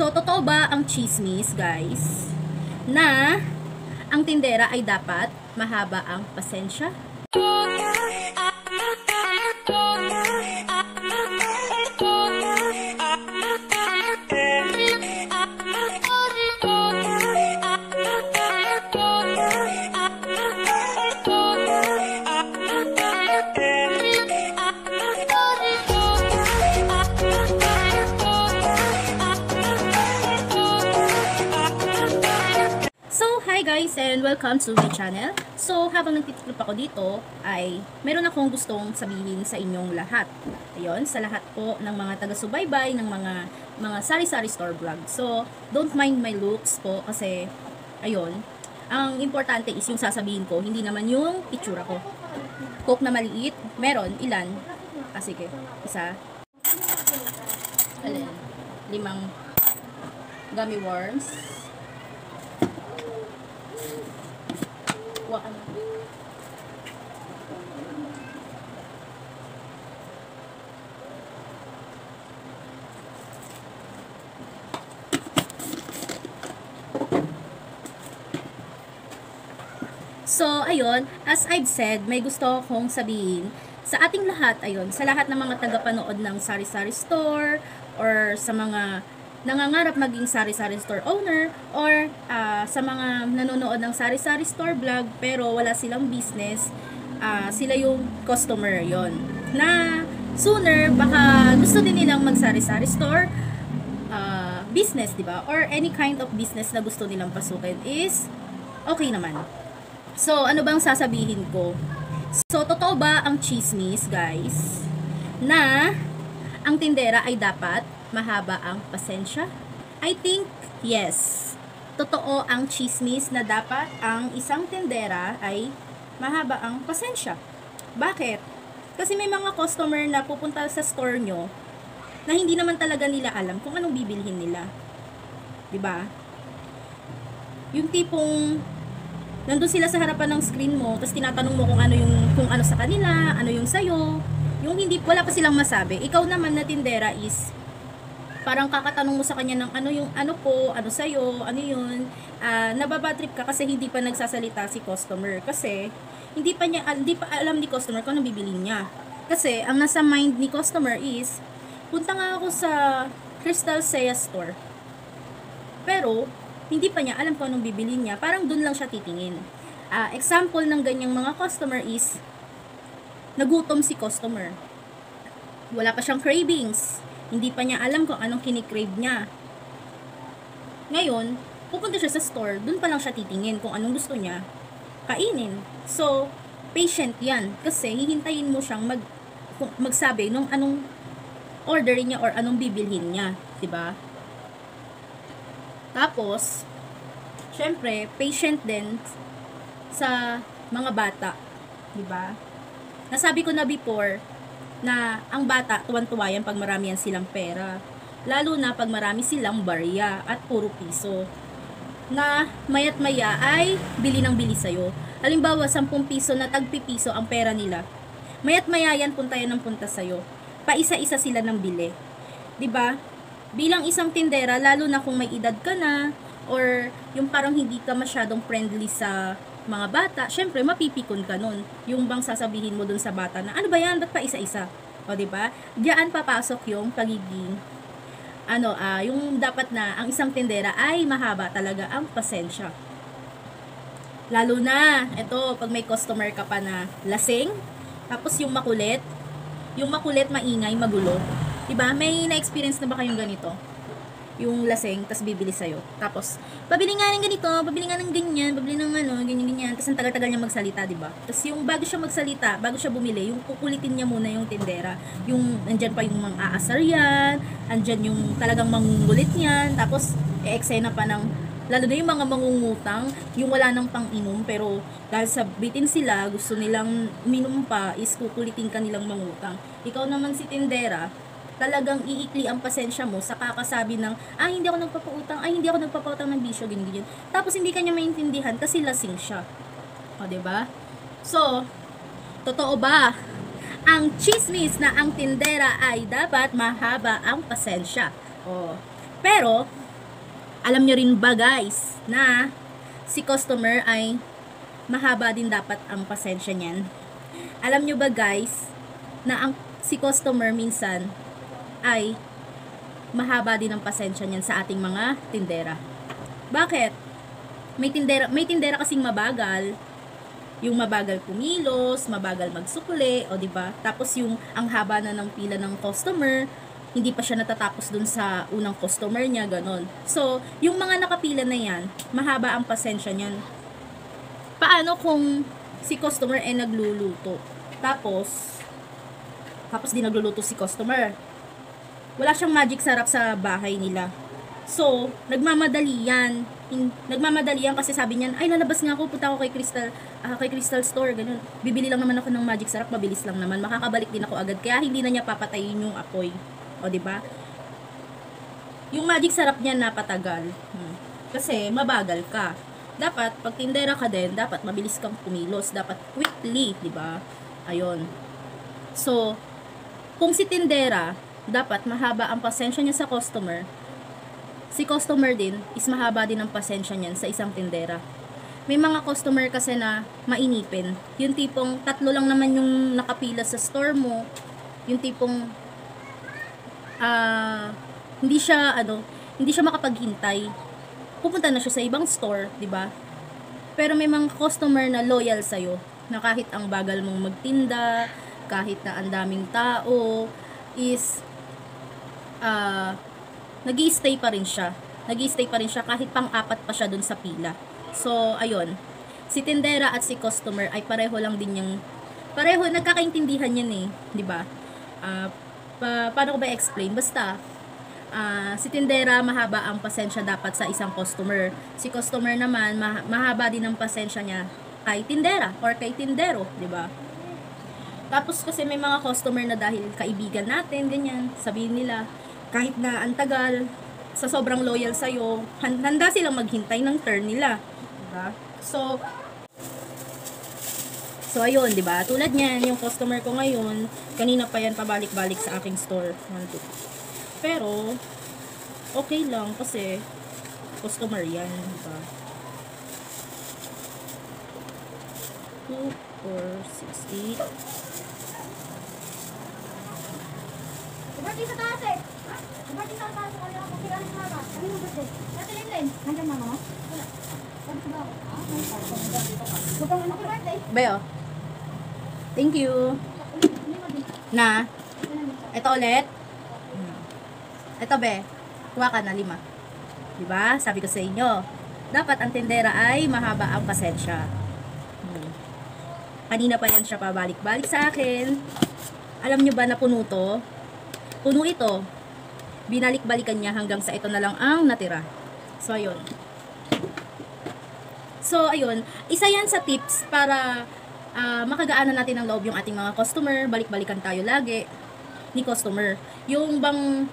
So, totoo ba ang chismis, guys, na ang tindera ay dapat mahaba ang pasensya? And welcome to my channel. So, habang nagtitiklop ako dito, ay meron akong gustong sabihin sa inyong lahat. Ayun, sa lahat po ng mga taga-subaybay, ng mga mga sari-sari store vlog. So, don't mind my looks po kasi, ayun, ang importante is yung sasabihin ko, hindi naman yung itsura ko. Coke na maliit, meron, ilan? Ah, sige, isa. Alin? Limang gummy worms. Wa ano? So, ayun, as I've said, may gusto akong sabihin sa ating lahat, ayun, sa lahat ng mga tagapanood ng sari-sari store or sa mga nangangarap maging sari-sari store owner or ah, sa mga nanonood ng sari-sari store vlog pero wala silang business, ah, sila yung customer yon na sooner baka gusto din nilang mag-sari-sari store ah, business, di ba? Or any kind of business na gusto nilang pasukin is okay naman. So, ano bang sasabihin ko? So, totoo ba ang chismis, guys, na ang tindera ay dapat mahaba ang pasensya? I think, yes. Totoo ang chismis na dapat ang isang tindera ay mahaba ang pasensya. Bakit? Kasi may mga customer na pupunta sa store nyo na hindi naman talaga nila alam kung anong bibilhin nila. 'Di ba? Yung tipong nandun sila sa harapan ng screen mo, tapos tinatanong mo kung ano yung kung ano sa kanila, ano yung sayo, yung hindi wala pa silang masabi. Ikaw naman na tindera is parang kakatanong mo sa kanya ng ano yung ano po, ano sayo, ano yun. Ah, nababatrip ka kasi hindi pa nagsasalita si customer kasi hindi pa niya hindi pa alam ni customer kung anong bibilin niya. Kasi ang nasa mind ni customer is punta nga ako sa Crystal Saya store. Pero hindi pa niya alam kung anong bibilin niya. Parang dun lang siya titingin. Ah, example ng ganyang mga customer is nagutom si customer. Wala pa siyang cravings. Hindi pa niya alam kung anong kinikrave niya. Ngayon, pupunta siya sa store, dun pa lang siya titingin kung anong gusto niya kainin. So, patient yan. Kasi hihintayin mo siyang mag, magsabi nung anong orderin niya or anong bibilhin niya. ba? Tapos, syempre, patient din sa mga bata. ba? Nasabi ko na before na ang bata tuwan-tuwa yan pag marami yan silang pera. Lalo na pag marami silang barya at puro piso. Na mayat maya ay bili ng bili sa'yo. Halimbawa, 10 piso na tagpipiso ang pera nila. Mayat maya yan punta yan ng punta sa'yo. Paisa-isa sila ng bili. ba? Bilang isang tindera, lalo na kung may edad ka na, or yung parang hindi ka masyadong friendly sa mga bata, syempre mapipikon ka nun. Yung bang sasabihin mo dun sa bata na, ano ba yan, ba't pa isa-isa? O, di ba? Diyan papasok yung pagiging, ano, ah, yung dapat na ang isang tindera ay mahaba talaga ang pasensya. Lalo na, ito, pag may customer ka pa na lasing, tapos yung makulit, yung makulit, maingay, magulo. Diba? May na-experience na ba kayong ganito? Yung lasing, tas bibili sa'yo. Tapos, pabili nga ng ganito, pabili nga ng ganyan, pabili ng ano, ganyan, ganyan. Tapos ang tagal-tagal niya magsalita, diba? Tapos yung bago siya magsalita, bago siya bumili, yung kukulitin niya muna yung tindera. Yung, andyan pa yung mga aasar yan, andyan yung talagang mangungulit niyan. Tapos, e-eksena pa ng lalo na yung mga mangungutang, yung wala nang pang-inom, pero dahil sa bitin sila, gusto nilang minum pa, is kukulitin ka nilang mangutang. Ikaw naman si tindera, talagang iikli ang pasensya mo sa kakasabi ng, ay, hindi ako nagpapautang, ay, hindi ako nagpapautang ng bisyo, ganyan, ganyan. Tapos, hindi kanya maintindihan kasi lasing siya. O, ba So, totoo ba ang chismis na ang tindera ay dapat mahaba ang pasensya? O, pero, alam nyo rin ba guys, na si customer ay mahaba din dapat ang pasensya niyan. Alam nyo ba guys, na ang si customer minsan ay mahaba din ang pasensya niyan sa ating mga tindera. Bakit? May tindera, may tindera kasing mabagal, yung mabagal kumilos, mabagal magsukli, o di ba? Tapos yung ang haba na ng pila ng customer, hindi pa siya natatapos dun sa unang customer niya, ganon. So, yung mga nakapila na yan, mahaba ang pasensya niyan. Paano kung si customer ay nagluluto? Tapos, tapos di nagluluto si customer. Wala siyang magic sarap sa bahay nila. So, nagmamadali yan. Nagmamadali yan kasi sabi niyan, ay lalabas nga ako, punta ako kay Crystal, ah, kay Crystal Store, ganun. Bibili lang naman ako ng magic sarap, mabilis lang naman. Makakabalik din ako agad. Kaya hindi na niya papatayin yung apoy. O, di ba? Yung magic sarap niya napatagal. Hmm. Kasi mabagal ka. Dapat, pag tindera ka din, dapat mabilis kang kumilos. Dapat quickly, di ba? Ayun. So, kung si tindera, dapat mahaba ang pasensya niya sa customer, si customer din is mahaba din ang pasensya niyan sa isang tindera. May mga customer kasi na mainipin. Yung tipong tatlo lang naman yung nakapila sa store mo. Yung tipong ah hindi siya ano, hindi siya makapaghintay. Pupunta na siya sa ibang store, 'di ba? Pero may mga customer na loyal sa'yo, na kahit ang bagal mong magtinda, kahit na ang daming tao, is uh, nag stay pa rin siya. nag stay pa rin siya kahit pang-apat pa siya dun sa pila. So, ayun. Si tindera at si customer ay pareho lang din yung pareho nagkakaintindihan yan eh, 'di ba? Ah, pa, paano ko ba explain? Basta ah, si tindera mahaba ang pasensya dapat sa isang customer. Si customer naman ma- mahaba din ang pasensya niya kay tindera or kay tindero, 'di ba? Tapos kasi may mga customer na dahil kaibigan natin, ganyan, sabihin nila, kahit na ang tagal, sa sobrang loyal sa'yo, han- handa silang maghintay ng turn nila. Diba? So, so ayun, di ba? Tulad niyan, yung customer ko ngayon, kanina pa yan pabalik-balik sa aking store. Pero, okay lang kasi customer yan, di ba? 2, 4, 6, 8, Birthday sa taas eh. Ba. Beo. Thank you. Na, ito ulit. Ito be, kuha ka na lima. Diba? Sabi ko sa inyo, dapat ang tendera ay mahaba ang pasensya. Hmm. Kanina pa yan siya pabalik-balik sa akin. Alam nyo ba na puno to? Puno ito. Binalik-balikan niya hanggang sa ito na lang ang natira. So, ayun. So, ayun. Isa yan sa tips para ah, makagaanan natin ang loob yung ating mga customer. Balik-balikan tayo lagi ni customer. Yung bang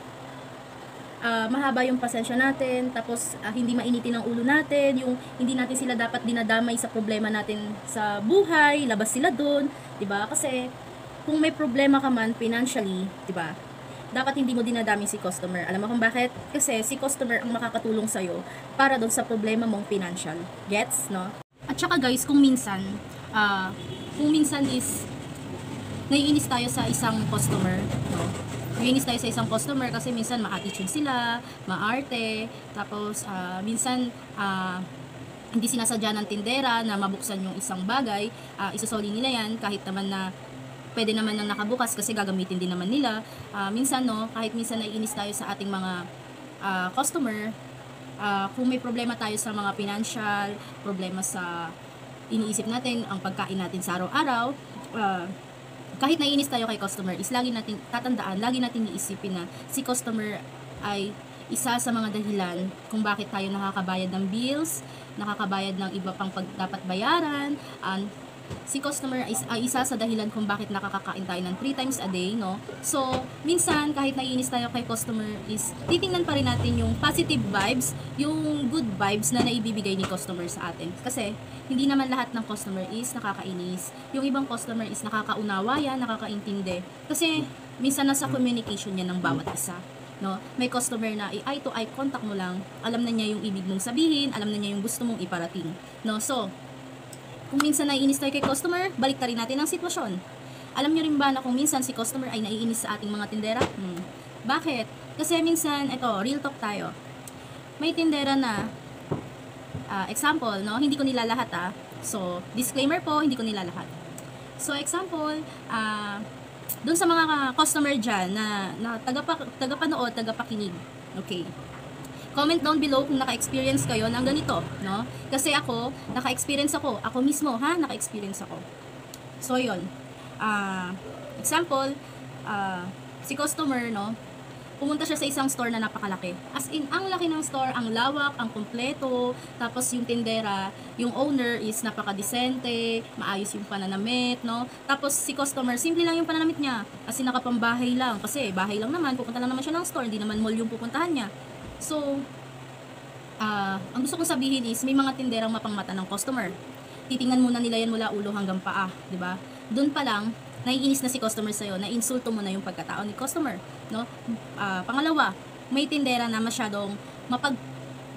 ah, mahaba yung pasensya natin, tapos ah, hindi mainitin ang ulo natin, yung hindi natin sila dapat dinadamay sa problema natin sa buhay, labas sila doon, 'di ba? Kasi kung may problema ka man financially, 'di ba? Dapat hindi mo dinadami si customer. Alam mo kung bakit? Kasi si customer ang makakatulong sa'yo para doon sa problema mong financial. Gets, no? At saka guys, kung minsan, ah, kung minsan is naiinis tayo sa isang customer, no? Naiinis tayo sa isang customer kasi minsan ma-attitude sila, maarte, tapos ah, minsan ah, hindi sinasadya ng tindera na mabuksan yung isang bagay, uh, isusoli nila yan kahit naman na pwede naman nang nakabukas kasi gagamitin din naman nila. Ah, minsan no, kahit minsan naiinis tayo sa ating mga ah, customer, ah, kung may problema tayo sa mga financial, problema sa iniisip natin, ang pagkain natin sa araw-araw, ah, kahit naiinis tayo kay customer, is lagi natin tatandaan, lagi natin iisipin na si customer ay isa sa mga dahilan kung bakit tayo nakakabayad ng bills, nakakabayad ng iba pang pag, dapat bayaran, and si customer is ay isa sa dahilan kung bakit nakakakain tayo ng 3 times a day, no? So, minsan kahit naiinis tayo kay customer is titingnan pa rin natin yung positive vibes, yung good vibes na naibibigay ni customer sa atin. Kasi hindi naman lahat ng customer is nakakainis. Yung ibang customer is nakakaunawa yan, nakakaintindi. Kasi minsan nasa communication yan ng bawat isa. no? May customer na i-eye to eye contact mo lang, alam na niya yung ibig mong sabihin, alam na niya yung gusto mong iparating, no? So, kung minsan naiinis tayo kay customer, balik rin natin ang sitwasyon. Alam niyo rin ba na kung minsan si customer ay naiinis sa ating mga tindera? Hmm. Bakit? Kasi minsan, ito, real talk tayo. May tindera na, ah, example, no? Hindi ko nila lahat, ah. So, disclaimer po, hindi ko nila lahat. So, example, ah, doon sa mga customer dyan na, na tagapa, tagapanood, tagapakinig. Okay. Comment down below kung naka-experience kayo ng ganito, no? Kasi ako, naka-experience ako. Ako mismo, ha? Naka-experience ako. So, yun. Ah, example, ah, si customer, no? Pumunta siya sa isang store na napakalaki. As in, ang laki ng store, ang lawak, ang kompleto, tapos yung tindera, yung owner is napakadesente, maayos yung pananamit, no? Tapos si customer, simple lang yung pananamit niya. Kasi nakapambahay lang. Kasi bahay lang naman, pupunta lang naman siya ng store, hindi naman mall yung pupuntahan niya. So, ah, ang gusto kong sabihin is, may mga tinderang mapangmata ng customer. Titingnan muna nila yan mula ulo hanggang paa, di ba? Doon pa lang, naiinis na si customer sa'yo, na insulto mo na yung pagkatao ni customer, no? Ah, pangalawa, may tindera na masyadong mapag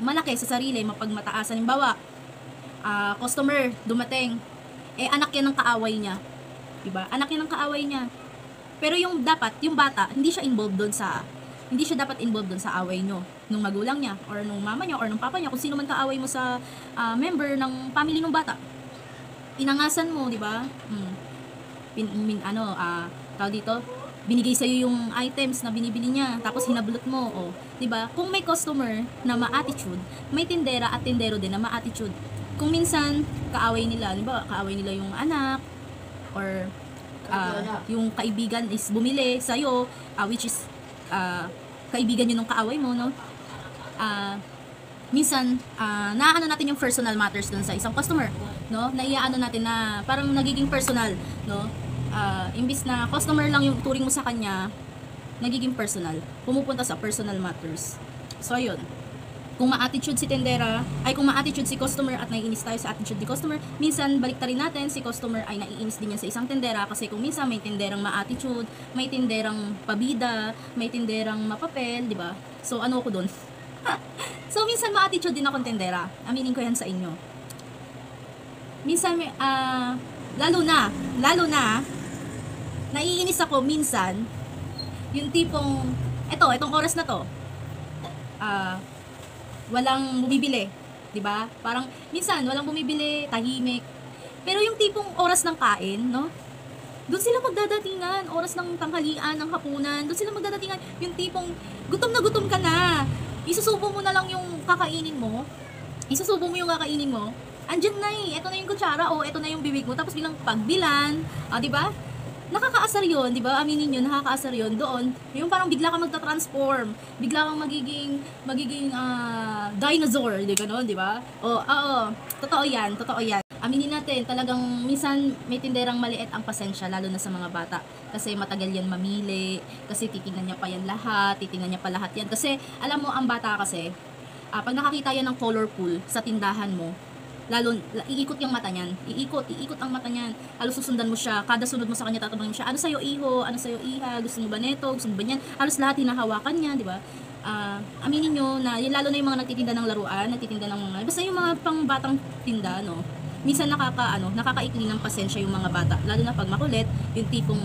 malaki sa sarili, mapagmataas. Halimbawa, ah, customer, dumating, eh anak yan ng kaaway niya. Diba? Anak yan ng kaaway niya. Pero yung dapat, yung bata, hindi siya involved doon sa, hindi siya dapat involved doon sa away nyo. Nung magulang niya, or nung mama niya, or nung papa niya, kung sino man kaaway mo sa ah, member ng family ng bata. Inangasan mo, di ba? Hmm. Pin, min, ano, ah, tawag dito, binigay sa'yo yung items na binibili niya, tapos hinablot mo, o, di ba? Kung may customer na ma-attitude, may tindera at tindero din na ma-attitude. Kung minsan, kaaway nila, di ba, kaaway nila yung anak, or ah, yung kaibigan is bumili sa'yo, ah, which is ah, kaibigan yun ng kaaway mo, no? Ah, minsan, ah, naaano natin yung personal matters dun sa isang customer, no? Naiaano natin na parang nagiging personal, no? Ah, imbis na customer lang yung turing mo sa kanya, nagiging personal. Pumupunta sa personal matters. So, ayun. Kung ma-attitude si tendera, ay kung ma-attitude si customer at naiinis tayo sa attitude ni customer, minsan balik rin natin, si customer ay naiinis din yan sa isang tendera kasi kung minsan may tenderang ma-attitude, may tenderang pabida, may tenderang mapapel, di ba? So, ano ako doon? so, minsan ma-attitude din akong tendera. Aminin ko yan sa inyo. Minsan, may, ah, lalo na, lalo na, naiinis ako minsan, yung tipong, eto, itong oras na to, ah, walang bumibili, 'di ba? Parang minsan walang bumibili, tahimik. Pero yung tipong oras ng kain, no? Doon sila magdadatingan, oras ng tanghalian, ng hapunan, doon sila magdadatingan. Yung tipong gutom na gutom ka na. Isusubo mo na lang yung kakainin mo. Isusubo mo yung kakainin mo. Andyan na eh, ito na yung kutsara, o ito na yung bibig mo. Tapos bilang pagbilan, ah, 'di ba? Nakakaasar yun, di ba? Aminin nyo, nakakaasar yun doon. Yung parang bigla kang magta-transform, bigla kang magiging, magiging ah, dinosaur, di ba di ba? O, oo, totoo yan, totoo yan. Aminin natin, talagang minsan may tinderang maliit ang pasensya, lalo na sa mga bata. Kasi matagal yan mamili, kasi titingnan niya pa yan lahat, titingnan niya pa lahat yan. Kasi, alam mo, ang bata kasi, ah, pag nakakita yan ng colorful sa tindahan mo, lalo la- iikot yung mata niyan. Iikot, iikot ang mata niyan. Halos susundan mo siya. Kada sunod mo sa kanya tatanungin mo siya, ano sa'yo iho? Ano sa'yo iha? Gusto mo ba neto? Gusto mo ba niyan? Halos lahat hinahawakan niya, di ba? Ah, aminin nyo na lalo na yung mga nagtitinda ng laruan, nagtitinda ng mga, basta yung mga pangbatang tinda, no? Minsan nakaka, ano, nakakaikli ng pasensya yung mga bata. Lalo na pag makulit, yung tipong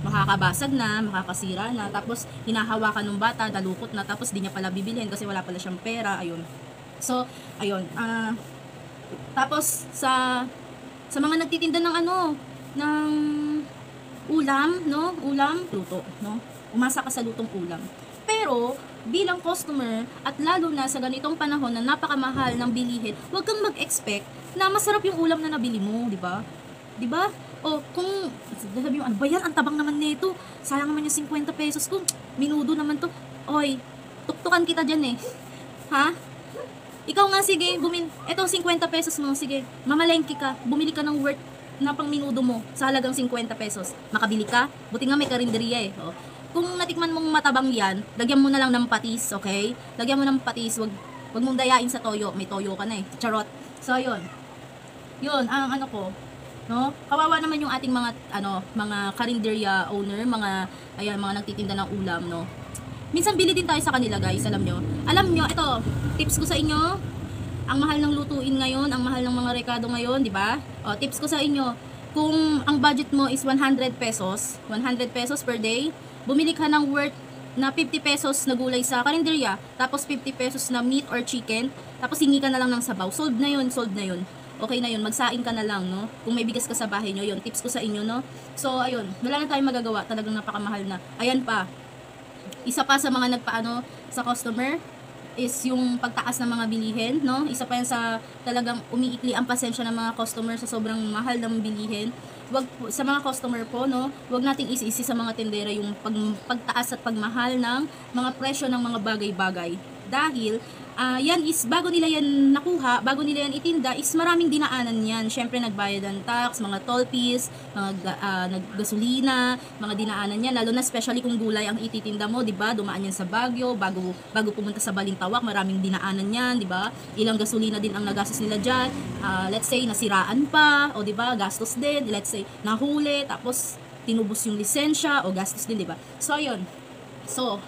makakabasag na, makakasira na, tapos hinahawakan ng bata, dalukot na, tapos di niya pala bibilhin kasi wala pala siyang pera, ayun. So, ayun, ah, tapos sa sa mga nagtitinda ng ano, ng ulam, no? Ulam, luto, no? Umasa ka sa lutong ulam. Pero bilang customer at lalo na sa ganitong panahon na napakamahal ng bilihin, huwag kang mag-expect na masarap yung ulam na nabili mo, di ba? Di ba? O kung sabi mo, ano ba yan? Ang tabang naman nito. Sayang naman yung 50 pesos ko. Minudo naman to. Oy, tuktukan kita dyan eh. Ha? Ikaw nga sige, bumili, eto 50 pesos mo, sige, mamalengke ka, bumili ka ng worth na pang minudo mo sa halagang 50 pesos. Makabili ka? Buti nga may karinderya eh. Oh. Kung natikman mong matabang yan, lagyan mo na lang ng patis, okay? Lagyan mo ng patis, wag, wag mong dayain sa toyo. May toyo ka na eh. Charot. So, yun. Yun, ang ano ko, no? Kawawa naman yung ating mga ano, mga karinderya owner, mga ayan, mga nagtitinda ng ulam, no? Minsan bili din tayo sa kanila guys, alam nyo. Alam nyo, ito, tips ko sa inyo, ang mahal ng lutuin ngayon, ang mahal ng mga rekado ngayon, di ba? O, tips ko sa inyo, kung ang budget mo is 100 pesos, 100 pesos per day, bumili ka ng worth na 50 pesos na gulay sa karinderya, tapos 50 pesos na meat or chicken, tapos hingi ka na lang ng sabaw. Sold na yun, sold na yun. Okay na yun, magsaing ka na lang, no? Kung may bigas ka sa bahay nyo, yun, tips ko sa inyo, no? So, ayun, wala na tayong magagawa, talagang napakamahal na. Ayan pa, isa pa sa mga nagpaano sa customer is yung pagtaas ng mga bilihin, no? Isa pa yan sa talagang umiikli ang pasensya ng mga customer sa sobrang mahal ng bilihin. Wag po- sa mga customer po, no? Wag nating isi-isi sa mga tindera yung pag, pagtaas at pagmahal ng mga presyo ng mga bagay-bagay. Dahil ah, yan is bago nila yan nakuha, bago nila yan itinda is maraming dinaanan yan. Syempre nagbayad ng tax, mga toll fees, mga ga- ah, naggasolina, mga dinaanan yan lalo na especially kung gulay ang ititinda mo, 'di ba? Dumaan yan sa Baguio, bago bago pumunta sa Balintawak, maraming dinaanan yan, 'di ba? Ilang gasolina din ang nagastos nila diyan. let's say nasiraan pa, o 'di ba? Gastos din, let's say nahuli tapos tinubos yung lisensya o gastos din, 'di ba? So ayun. So,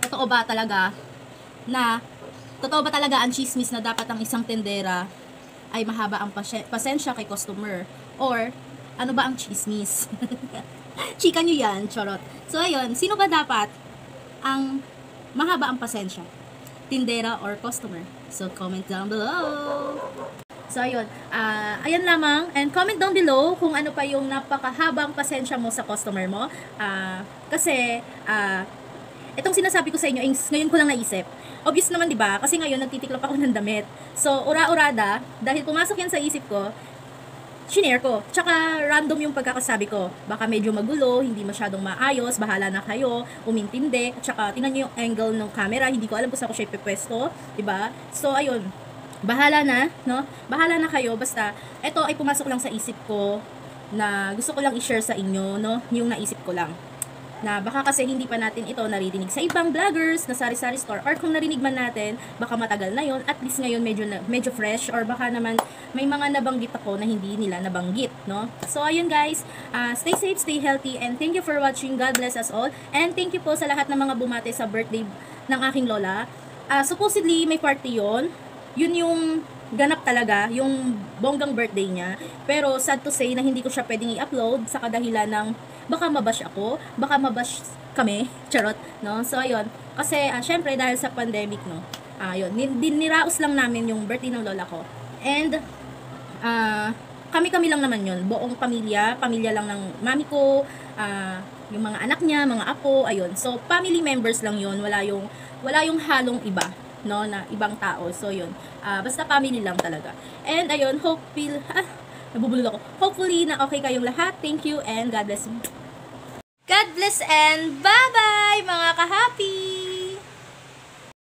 totoo ba talaga na totoo ba talaga ang chismis na dapat ang isang tendera ay mahaba ang pasensya kay customer? Or, ano ba ang chismis? Chika nyo yan, charot. So, ayun, sino ba dapat ang mahaba ang pasensya? Tindera or customer? So, comment down below. So, ayun. ah ayan lamang. And comment down below kung ano pa yung napakahabang pasensya mo sa customer mo. Ah, kasi, ah, itong sinasabi ko sa inyo, ngayon ko lang naisip. Obvious naman, di ba? Kasi ngayon, nagtitiklop ako ng damit. So, ura-urada, dahil pumasok yan sa isip ko, shinare ko. Tsaka random yung pagkakasabi ko. Baka medyo magulo, hindi masyadong maayos, bahala na kayo, umintindi. Tsaka tingnan nyo yung angle ng camera, hindi ko alam kung saan ko siya ipepwesto, di ba? So ayun, bahala na, no? Bahala na kayo, basta ito ay pumasok lang sa isip ko na gusto ko lang i-share sa inyo, no? Yung naisip ko lang na baka kasi hindi pa natin ito naririnig sa ibang vloggers na sari-sari store or kung narinig man natin, baka matagal na yon at least ngayon medyo na, medyo fresh or baka naman may mga nabanggit ako na hindi nila nabanggit, no? So ayun guys, ah, stay safe, stay healthy and thank you for watching. God bless us all and thank you po sa lahat ng mga bumate sa birthday ng aking lola. Ah, supposedly may party yon. Yun yung ganap talaga, yung bonggang birthday niya. Pero sad to say na hindi ko siya pwedeng i-upload sa kadahilan ng baka mabash ako, baka mabash kami, charot, no? So, ayun. Kasi, ah, syempre, dahil sa pandemic, no? Ayun, uh, niraos lang namin yung birthday ng lola ko. And, ah, kami-kami lang naman yun. Buong pamilya, pamilya lang ng mami ko, ah, yung mga anak niya, mga apo, ayun. So, family members lang yun. Wala yung, wala yung halong iba no na ibang tao so yun Ah, basta family lang talaga and ayun hope feel ah, nabubulol ako. Hopefully na okay kayong lahat. Thank you and God bless God bless and bye bye mga ka-happy